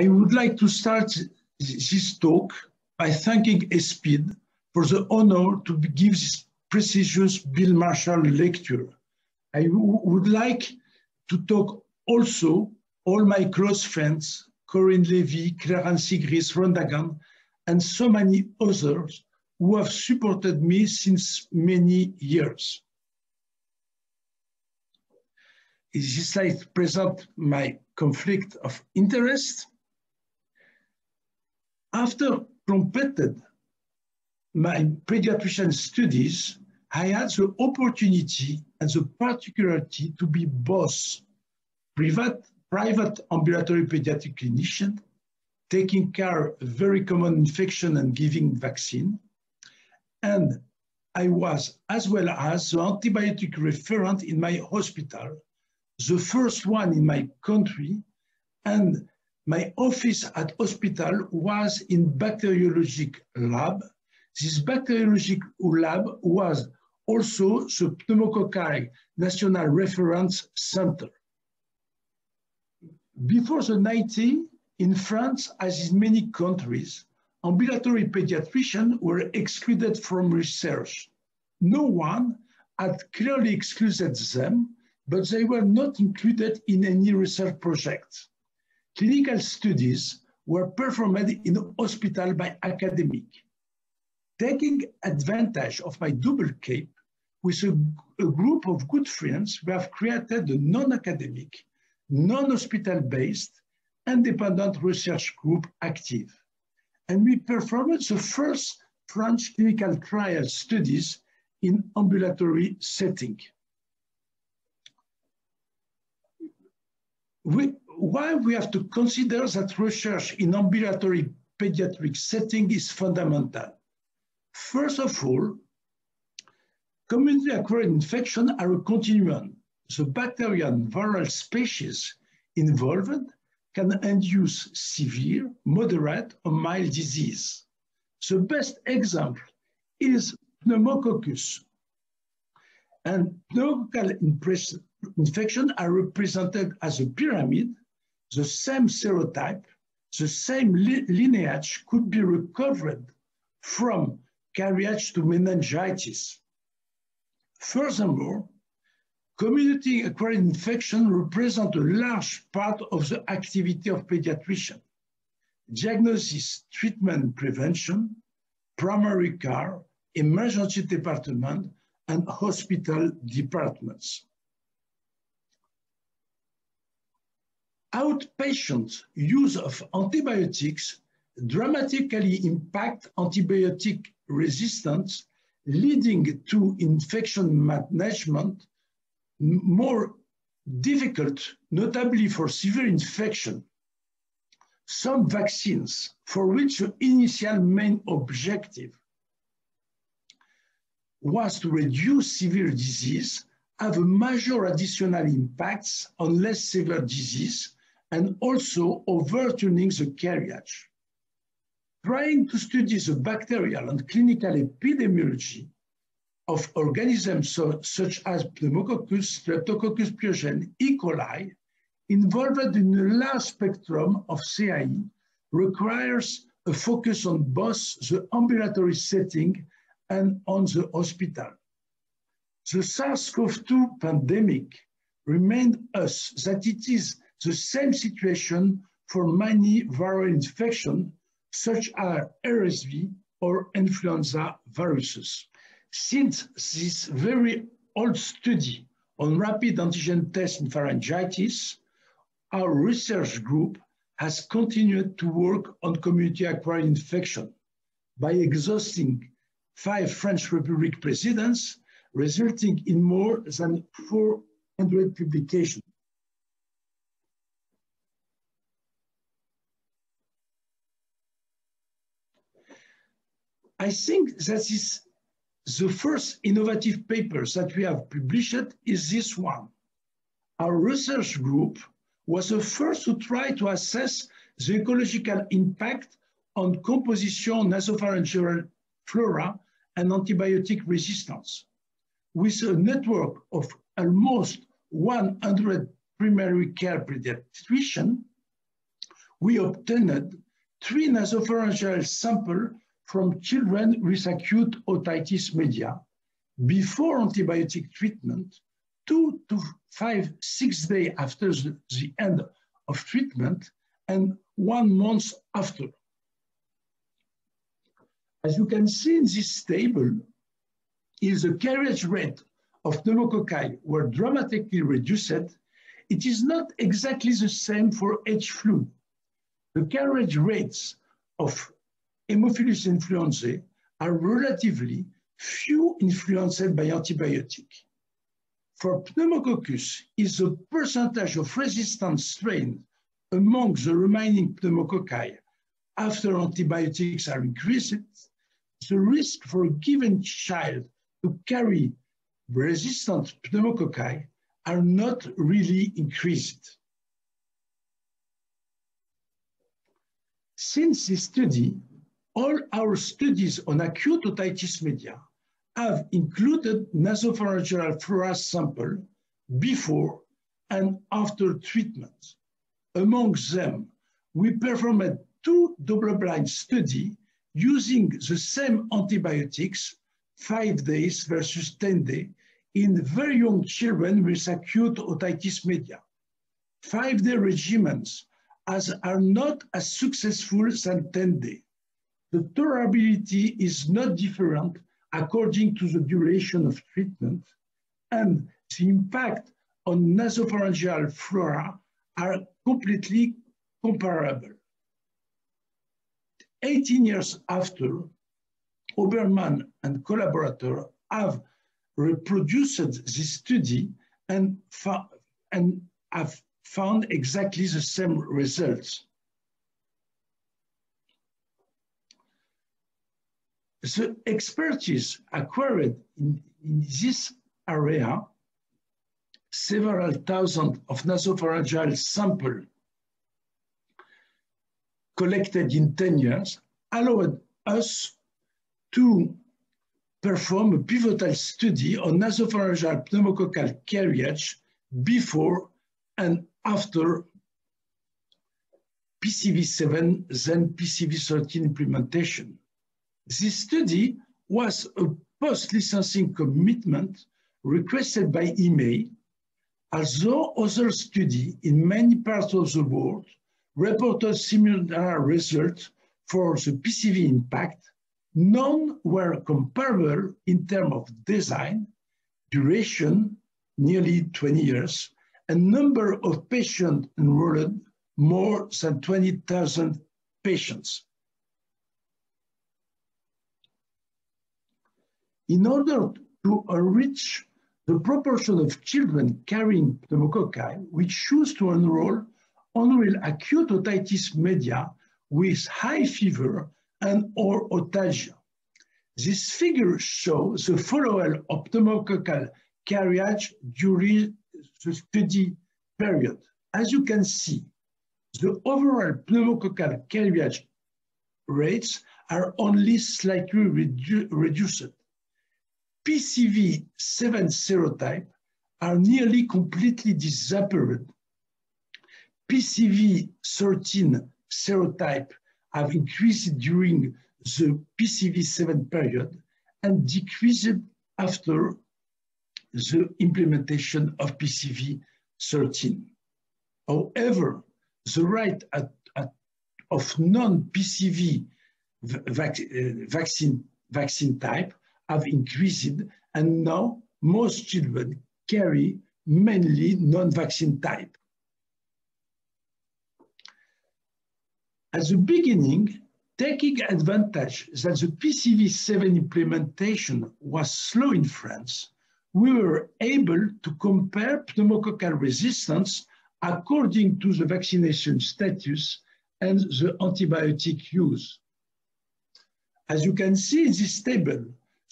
I would like to start this talk by thanking ESPID for the honor to give this prestigious Bill Marshall lecture. I would like to talk also all my close friends, Corinne Levy, Clarence Sigris, Ron Dagan, and so many others who have supported me since many years. This slide present my conflict of interest. After completed my pediatrician studies, I had the opportunity and the particularity to be both private, private ambulatory pediatric clinician, taking care of very common infection and giving vaccine. And I was as well as the antibiotic referent in my hospital, the first one in my country, and my office at hospital was in bacteriologic lab. This bacteriologic lab was also the pneumococci national reference center. Before the 90s, in France, as in many countries, ambulatory pediatricians were excluded from research. No one had clearly excluded them, but they were not included in any research projects. Clinical studies were performed in the hospital by academic. Taking advantage of my double cape, with a, a group of good friends, we have created a non-academic, non-hospital-based, independent research group active. And we performed the first French clinical trial studies in ambulatory setting. We, why we have to consider that research in ambulatory pediatric setting is fundamental. First of all, community acquired infection are a continuum. The bacterial and viral species involved can induce severe, moderate, or mild disease. The best example is pneumococcus. And pneumococcal infection are represented as a pyramid. The same serotype, the same li lineage could be recovered from carriage to meningitis. Furthermore, Community acquired infection represent a large part of the activity of pediatrician. Diagnosis, treatment, prevention, primary care, emergency department, and hospital departments. Outpatient use of antibiotics dramatically impact antibiotic resistance, leading to infection management more difficult, notably for severe infection. Some vaccines for which the initial main objective was to reduce severe disease have a major additional impacts on less severe disease and also overturning the carriage. Trying to study the bacterial and clinical epidemiology of organisms so, such as Pneumococcus, Streptococcus pyogenes, E. coli, involved in a large spectrum of CAI requires a focus on both the ambulatory setting and on the hospital. The SARS-CoV-2 pandemic remind us that it is the same situation for many viral infections, such as RSV or influenza viruses. Since this very old study on rapid antigen test in pharyngitis, our research group has continued to work on community-acquired infection by exhausting five French Republic presidents, resulting in more than 400 publications. I think that this the first innovative papers that we have published is this one. Our research group was the first to try to assess the ecological impact on composition nasopharyngeal flora and antibiotic resistance. With a network of almost 100 primary care pediatricians, we obtained three nasopharyngeal samples from children with acute otitis media before antibiotic treatment, two to five, six days after the, the end of treatment, and one month after. As you can see in this table, is the carriage rate of pneumococci were dramatically reduced, it is not exactly the same for H flu. The carriage rates of Haemophilus influenzae are relatively few influenced by antibiotic. For pneumococcus, is the percentage of resistant strain among the remaining pneumococci after antibiotics are increased, the risk for a given child to carry resistant pneumococci are not really increased. Since this study, all our studies on acute otitis media have included nasopharyngeal flora sample before and after treatment. Among them, we performed two double-blind studies using the same antibiotics, five days versus 10 days, in very young children with acute otitis media. Five-day regimens as are not as successful as 10 days. The tolerability is not different according to the duration of treatment, and the impact on nasopharyngeal flora are completely comparable. 18 years after, Hoberman and collaborator have reproduced this study and, and have found exactly the same results. The expertise acquired in, in this area, several thousand of nasopharyngeal samples collected in 10 years, allowed us to perform a pivotal study on nasopharyngeal pneumococcal carriage before and after PCV7, then PCV13 implementation. This study was a post-licensing commitment requested by EMA, although other studies in many parts of the world reported similar results for the PCV impact, none were comparable in terms of design, duration, nearly 20 years, and number of patients enrolled, more than 20,000 patients. In order to enrich the proportion of children carrying pneumococci, we choose to enroll only acute otitis media with high fever and or otalgia. This figure shows the follow-up of pneumococcal carriage during the study period. As you can see, the overall pneumococcal carriage rates are only slightly redu reduced. PCV7 serotype are nearly completely disappeared. PCV13 serotype have increased during the PCV7 period and decreased after the implementation of PCV13. However, the rate at, at, of non-PCV vac uh, vaccine, vaccine type have increased and now most children carry mainly non-vaccine type. At the beginning, taking advantage that the PCV7 implementation was slow in France, we were able to compare pneumococcal resistance according to the vaccination status and the antibiotic use. As you can see in this table,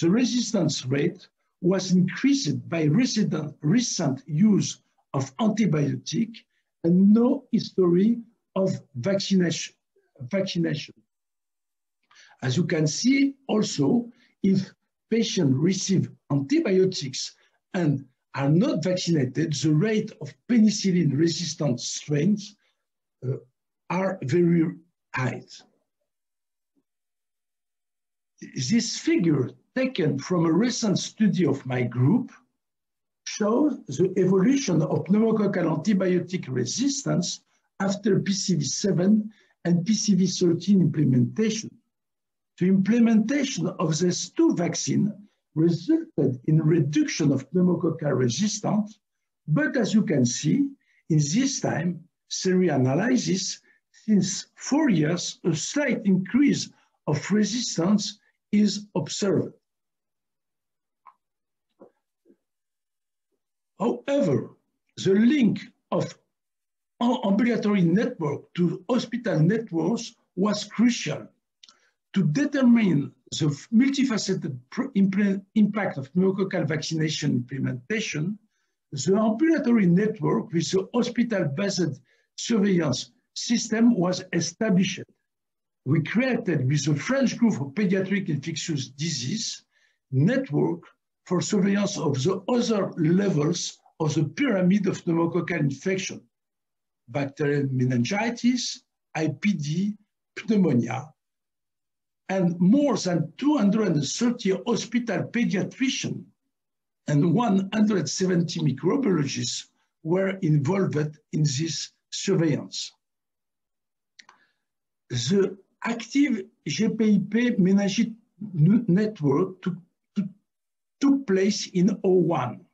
the resistance rate was increased by recent, recent use of antibiotic and no history of vaccination. vaccination. As you can see also, if patients receive antibiotics and are not vaccinated, the rate of penicillin-resistant strains uh, are very high. This figure taken from a recent study of my group shows the evolution of pneumococcal antibiotic resistance after PCV7 and PCV13 implementation. The implementation of these two vaccines resulted in reduction of pneumococcal resistance, but as you can see, in this time, series analysis, since four years, a slight increase of resistance is observed. However, the link of ambulatory network to hospital networks was crucial to determine the multifaceted impact of pneumococcal vaccination implementation, the ambulatory network with the hospital-based surveillance system was established. We created with the French group of pediatric infectious disease network for surveillance of the other levels of the pyramid of pneumococcal infection, bacterial meningitis, IPD, pneumonia, and more than 230 hospital pediatricians and 170 microbiologists were involved in this surveillance. The active GPIP meningite network took, took, place in 01.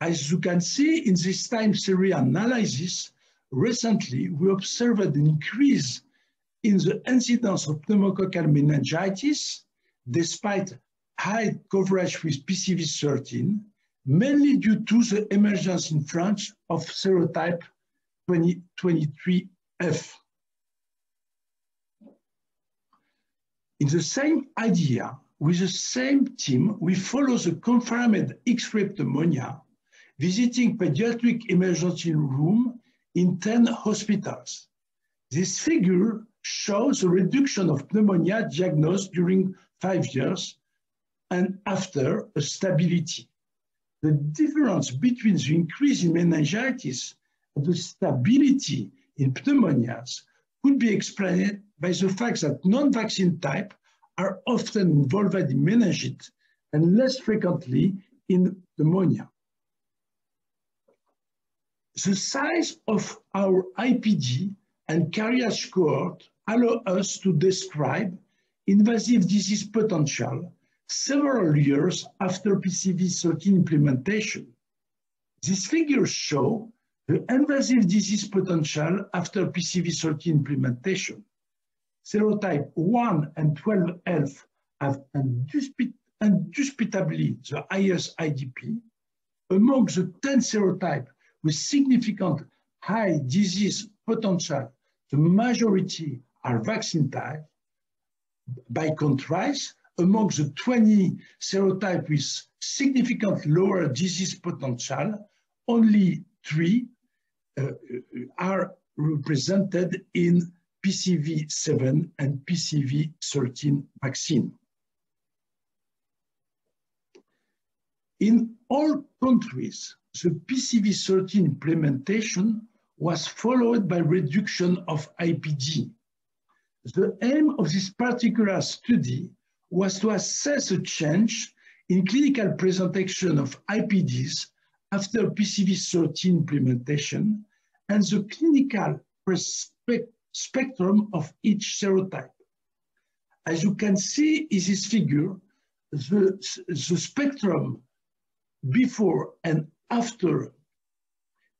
As you can see in this time series analysis, recently we observed an increase in the incidence of pneumococcal meningitis, despite high coverage with PCV13, mainly due to the emergence in France of serotype 2023F. In the same idea, with the same team, we follow the confirmed X-ray pneumonia, visiting pediatric emergency room in 10 hospitals. This figure shows a reduction of pneumonia diagnosed during five years and after a stability. The difference between the increase in meningitis and the stability in pneumonias could be explained by the fact that non-vaccine type are often involved in meningitis and less frequently in pneumonia. The size of our IPD and carriage cohort allow us to describe invasive disease potential several years after PCV13 implementation. These figures show the invasive disease potential after PCV13 implementation. Serotype 1 and 12F have indisputably the highest IDP. Among the 10 serotypes with significant high disease potential, the majority are vaccine type. By contrast, among the 20 serotypes with significant lower disease potential, only three uh, are represented in PCV7 and PCV13 vaccine. In all countries, the PCV13 implementation was followed by reduction of IPD. The aim of this particular study was to assess a change in clinical presentation of IPDs after PCV13 implementation and the clinical spectrum of each serotype. As you can see in this figure, the, the spectrum before and after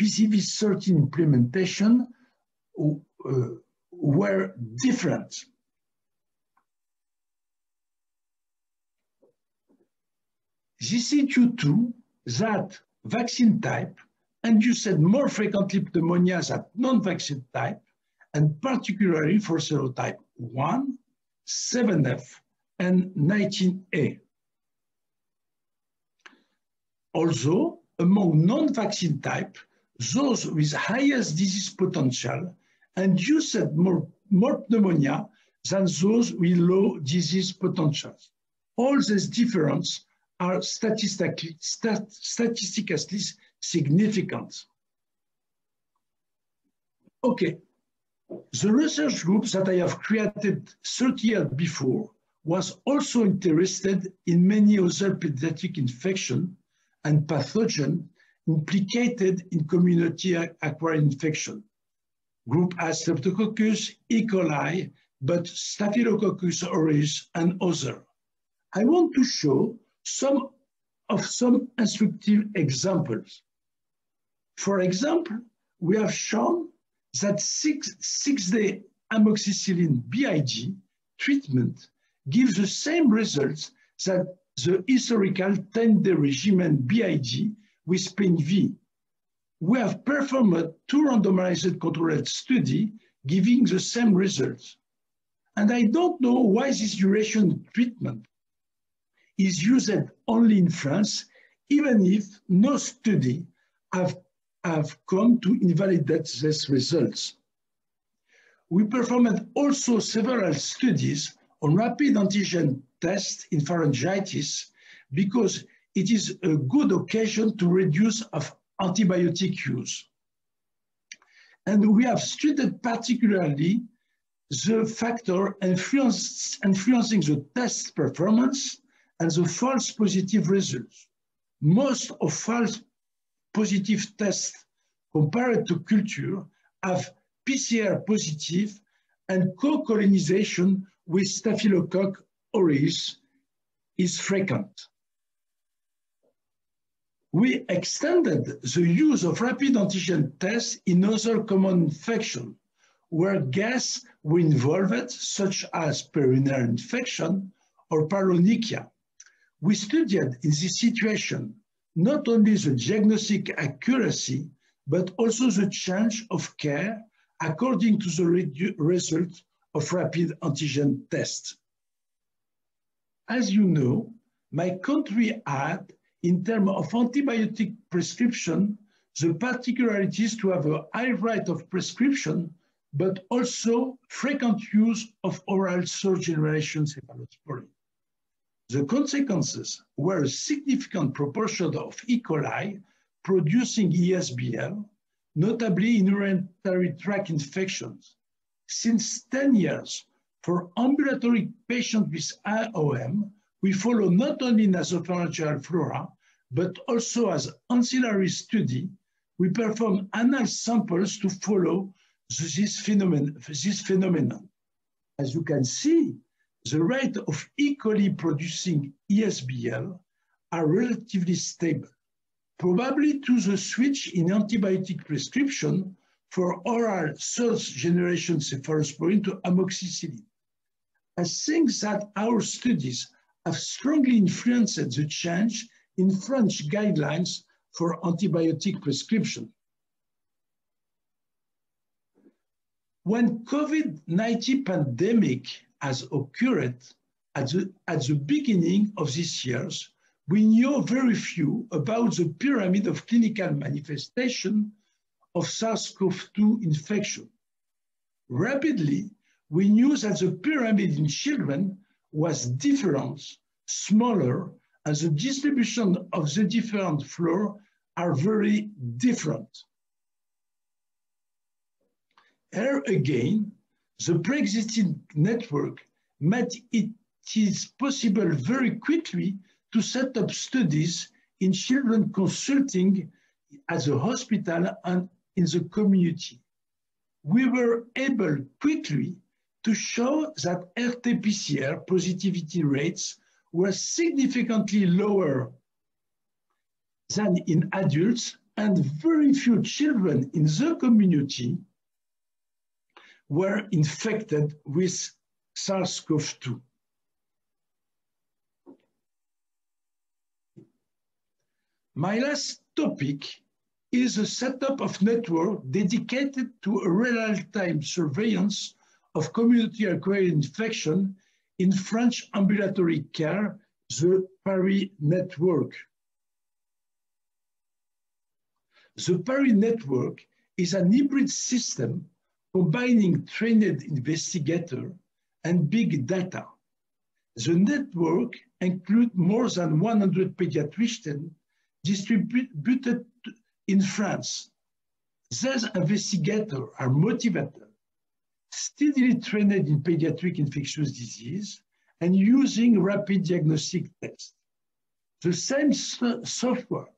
PCV13 implementation uh, were different. This is due to that vaccine type induced more frequently pneumonia than non-vaccine type, and particularly for serotype 1, 7F, and 19A. Also, among non-vaccine type, those with highest disease potential induced more, more pneumonia than those with low disease potential. All these differences are statistically, stat, statistically significant. Okay, The research group that I have created 30 years before was also interested in many other pediatric infections and pathogens implicated in community acquired infection. Group as Streptococcus, E. coli, but Staphylococcus aureus and other. I want to show some of some instructive examples. For example, we have shown that six, six-day amoxicillin BID treatment gives the same results that the historical 10-day regimen BID with PNV. We have performed two randomized controlled study giving the same results. And I don't know why this duration treatment is used only in France, even if no study have, have come to invalidate these results. We performed also several studies on rapid antigen tests in pharyngitis because it is a good occasion to reduce of antibiotic use. And we have studied particularly the factor influence, influencing the test performance and the false positive results. Most of false positive tests compared to culture have PCR positive and co-colonization with Staphylococcus aureus is frequent. We extended the use of rapid antigen tests in other common infections where gas were involved, such as perianal infection or paronychia. We studied in this situation not only the diagnostic accuracy, but also the change of care according to the result of rapid antigen tests. As you know, my country had, in terms of antibiotic prescription, the particularities to have a high rate of prescription but also frequent use of oral third generation cephalosporin. The consequences were a significant proportion of E. coli producing ESBL, notably in urinary tract infections. Since 10 years, for ambulatory patients with AOM, we follow not only nasopharyngeal flora, but also as ancillary study, we perform anal samples to follow this phenomenon, this phenomenon. As you can see, the rate of E. coli producing ESBL are relatively stable, probably to the switch in antibiotic prescription for oral third generation cephalosporin to amoxicillin. I think that our studies have strongly influenced the change in French guidelines for antibiotic prescription. When COVID-19 pandemic has occurred at the, at the beginning of this years, we knew very few about the pyramid of clinical manifestation of SARS-CoV-2 infection. Rapidly, we knew that the pyramid in children was different, smaller, and the distribution of the different floor are very different. Here again, the pre-existing network made it is possible very quickly to set up studies in children consulting at the hospital and in the community. We were able quickly to show that RT-PCR positivity rates were significantly lower than in adults and very few children in the community were infected with SARS-CoV-2. My last topic is a setup of network dedicated to a real-time surveillance of community-acquired infection in French ambulatory care, the PARI Network. The PARI Network is an hybrid system combining trained investigator and big data. The network includes more than 100 pediatricians distributed in France. These investigators are motivated steadily trained in pediatric infectious disease, and using rapid diagnostic tests. The same so software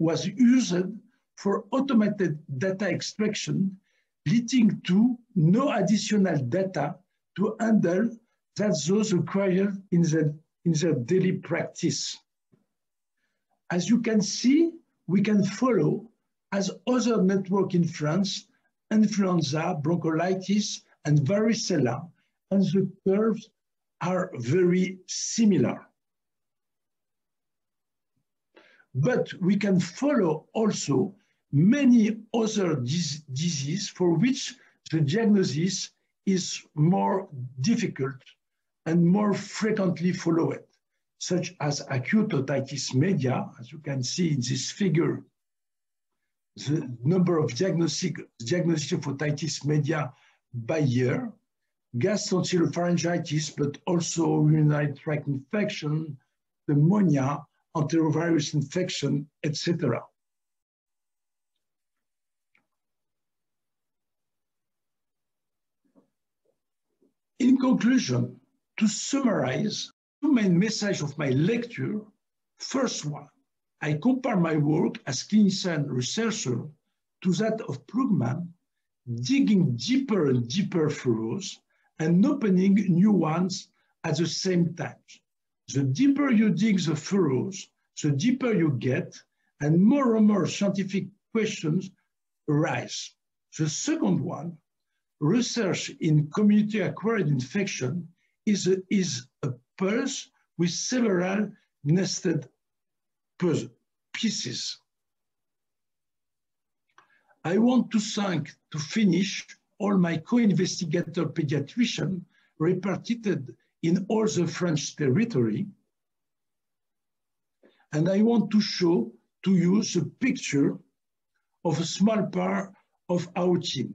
was used for automated data extraction, leading to no additional data to handle that those required in the in their daily practice. As you can see, we can follow, as other network in France, influenza, bronchiolitis, and varicella, and the curves are very similar. But we can follow also many other dis diseases for which the diagnosis is more difficult and more frequently followed, such as acute otitis media, as you can see in this figure, the number of diagnostic, diagnosis of otitis media by year, gastroenteropharyngitis, but also urinary tract infection, pneumonia, enterovirus infection, etc. In conclusion, to summarize, two main messages of my lecture. First one, I compare my work as clinician researcher to that of Plugman, digging deeper and deeper furrows and opening new ones at the same time. The deeper you dig the furrows, the deeper you get, and more and more scientific questions arise. The second one, research in community-acquired infection is a, is a pulse with several nested pieces. I want to thank, to finish, all my co-investigator pediatricians repartited in all the French territory. And I want to show to you the picture of a small part of our team.